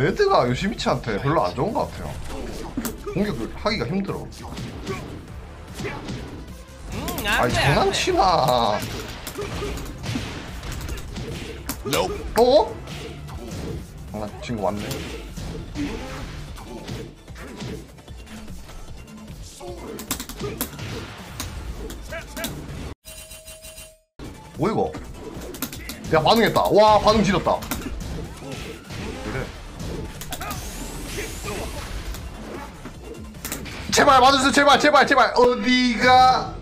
레드가 요시미치한테 별로 안 좋은 것 같아요. 공격을 하기가 힘들어. 음, 아니 장난치나. 어? 장난친 거 맞네. 뭐 이거? 야 반응했다. 와 반응 지렸다. 제발 맞으세요 제발 제발 제발. 어디가?